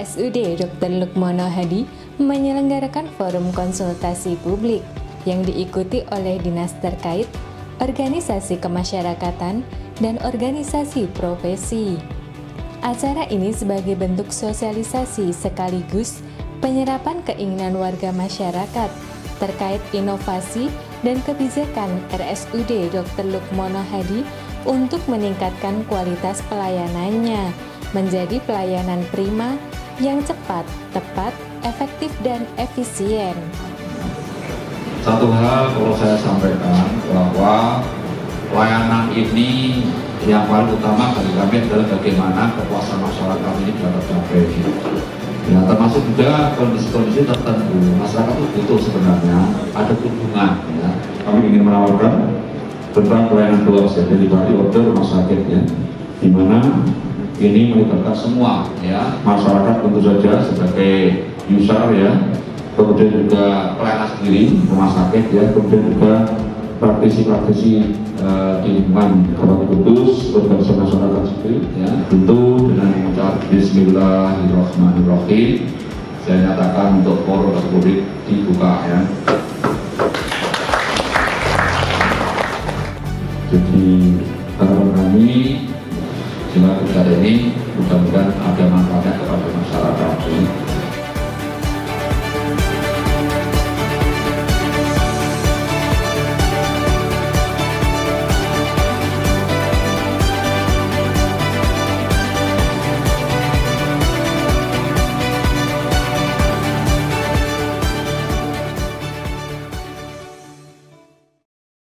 RSUD Dr. Lukmono Hadi menyelenggarakan forum konsultasi publik yang diikuti oleh dinas terkait, organisasi kemasyarakatan, dan organisasi profesi. Acara ini sebagai bentuk sosialisasi sekaligus penyerapan keinginan warga masyarakat terkait inovasi dan kebijakan RSUD Dr. Lukmono Hadi untuk meningkatkan kualitas pelayanannya menjadi pelayanan prima yang cepat, tepat, efektif, dan efisien. Satu hal perlu saya sampaikan bahwa pelayanan ini yang paling utama bagi kami adalah bagaimana kepuasan masyarakat ini dapat tercapai. Ya, termasuk juga kondisi-kondisi tertentu masyarakat itu butuh sebenarnya ada kunjungan. Ya. Kami ingin menawarkan tentang pelayanan keluarga jadi dari order rumah sakit ya, di mana ini melibatkan semua ya. Masyarakat tentu saja sebagai user ya. Kemudian juga pelayanan sendiri rumah sakit ya. Kemudian juga praktisi-praktisi uh, di lingkungan Kabupaten Kudus organisasi masyarakat sendiri ya. Tentu dengan mengucap Bismillahirrahmanirrahim saya nyatakan untuk forum publik dibuka ya. Jadi kami ini bukan